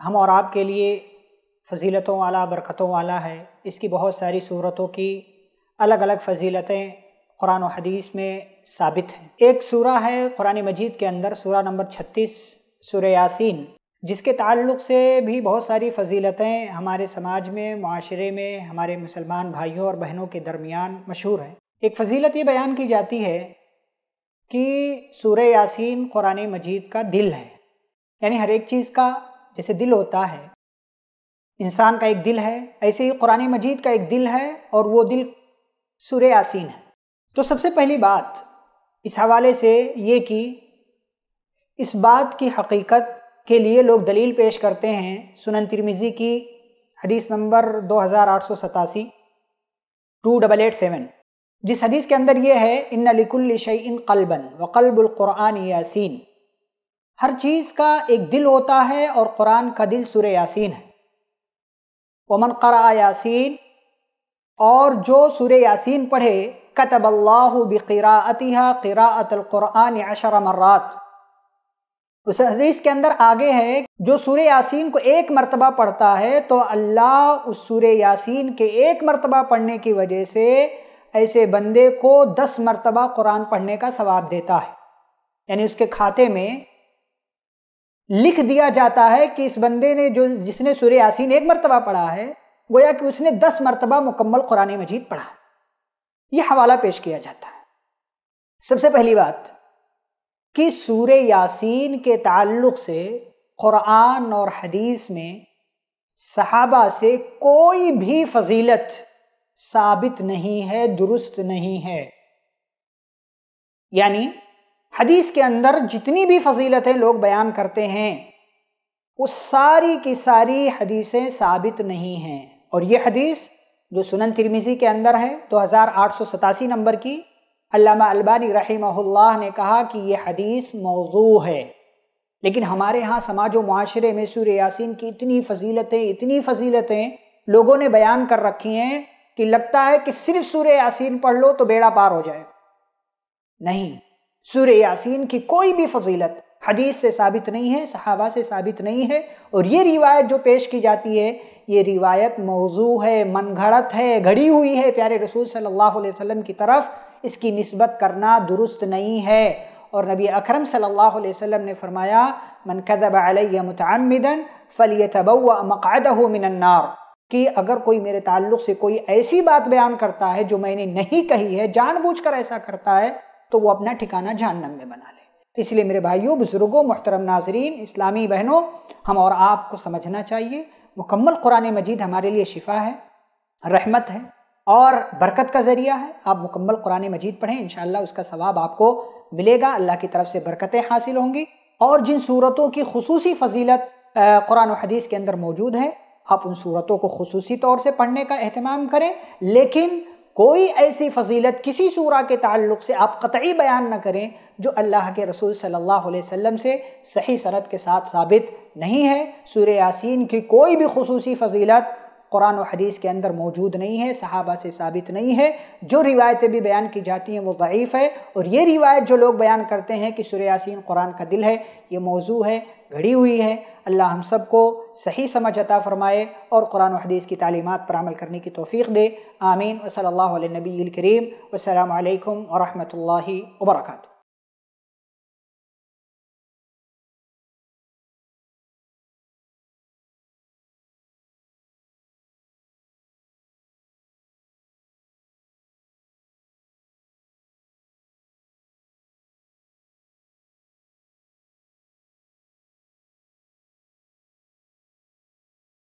हम और आप के लिए फजीलतों वाला बरकतों वाला है इसकी बहुत सारी सूरतों की अलग अलग फजीलतें कुरान और हदीस में साबित हैं। एक सूरा है कुरान मजीद के अंदर, सूरा नंबर 36 सूर यासीन, जिसके ताल्लुक़ से भी बहुत सारी फ़जीलतें हमारे समाज में माशरे में, हमारे मुसलमान भाइयों और बहनों के दरमियान मशहूर हैं। एक फ़जीलत ये बयान की जाती है कि सूर यासीन कुरान मजीद का दिल है। यानी हर एक चीज़ का जैसे दिल होता है, इंसान का एक दिल है, ऐसे ही कुरान मजीद का एक दिल है और वो दिल सूर यासीन है। तो सबसे पहली बात इस हवाले से ये कि इस बात की हकीकत के लिए लोग दलील पेश करते हैं सुनन तिरमिज़ी की हदीस नंबर दो हज़ार आठ सौ सतासी टू डबल एट सेवन जिस हदीस के अंदर यह है इन लिकुल्ल इन कल्बन व कल्बुल्कुरान यासीन। हर चीज़ का एक दिल होता है और कुरान का दिल सुर यासीन है। वमन करा यासीन और जो सुर यासीन पढ़े कतब अल्लाह बक़रातिहा क़रातुल्कुरान अशर मर्रात। उस हदीस के अंदर आगे है, जो सूर्य यासीन को एक मरतबा पढ़ता है तो अल्लाह उस सूर्य यासीन के एक मरतबा पढ़ने की वजह से ऐसे बंदे को दस मरतबा कुरान पढ़ने का सवाब देता है। यानी उसके खाते में लिख दिया जाता है कि इस बंदे ने जो, जिसने सूर्य यासीन एक मरतबा पढ़ा है गोया कि उसने दस मरतबा मुकम्मल कुरान मजीद पढ़ा। यह हवाला पेश किया जाता है। सबसे पहली बात, कि सूर यासीन के ताल्लुक से कुरान और हदीस में सहाबा से कोई भी फजीलत साबित नहीं है, दुरुस्त नहीं है। यानी, हदीस के अंदर जितनी भी फजीलतें लोग बयान करते हैं वो सारी की सारी हदीसें साबित नहीं हैं। और ये हदीस जो सुनन तिरमिज़ी के अंदर है, दो हज़ार आठ सौ सतासी नंबर की, अल्लामा अलबानी रहीमहुल्लाह ने कहा कि ये हदीस मौजू है। लेकिन हमारे यहाँ समाज व माशरे में सूर्य यासीन की इतनी फजीलतें इतनी फजीलतें लोगों ने बयान कर रखी हैं कि लगता है कि सिर्फ़ सूर्य यासीन पढ़ लो तो बेड़ा पार हो जाएगा। नहीं, सूर्य यासीन की कोई भी फजीलत हदीस से साबित नहीं है, सहाबा से साबित नहीं है, और ये रिवायत जो पेश की जाती है ये रिवायत मौजू है मन घड़त है, घड़ी हुई है प्यारे रसूल सल्लल्लाहु अलैहि वसल्लम की तरफ़। इसकी नस्बत करना दुरुस्त नहीं है। और नबी अकरम सल्लल्लाहु अलैहि वसल्लम ने फरमाया, मन कदब अलैया मुतअम्मिदन फलियतबव्व मक़अदहु मिनन्नार कि अगर कोई मेरे ताल्लुक़ से कोई ऐसी बात बयान करता है जो मैंने नहीं कही है, जानबूझकर ऐसा करता है तो वो अपना ठिकाना जहन्नम में बना ले। इसलिए मेरे भाइयों, बुज़ुर्गों, मोहतरम नाजरीन, इस्लामी बहनों, हम और आपको समझना चाहिए मुकम्मल कुरान मजीद हमारे लिए शिफा है, रहमत है और बरकत का ज़रिया है। आप मुकम्मल कुरान मजीद पढ़ें इन उसका सवाब आपको मिलेगा। अल्लाह की तरफ़ से बरकतें हासिल होंगी। और जिन सूरतों की खसूस फजीलत कुरान हदीस के अंदर मौजूद है, आप उन सूरतों को खसूसी तौर से पढ़ने का अहतमाम करें। लेकिन कोई ऐसी फजीलत किसी सूरा के ताल्लुक से आप कतई बयान न करें जो अल्लाह के रसूल सल्लल्लाहु अलैहि वसल्लम से सही सरत के साथ साबित नहीं है। सूर्य यासीन की कोई भी खसूसी फजीलत कुरान और हदीस के अंदर मौजूद नहीं है, सहाबा से साबित नहीं है। जो रिवायतें भी बयान की जाती हैं वो ज़यीफ़ है और ये रिवायत जो लोग बयान करते हैं कि सूर्य यासीन कुरान का दिल है, ये मौजू है, घड़ी हुई है। अल्लाह हम सबको सही समझ अता फ़रमाए और कुरान हदीस की तालीमत पर अमल करने की तोफ़ी दे। आमीन। वसल नबी करीम। वसलम वरहमल वर्का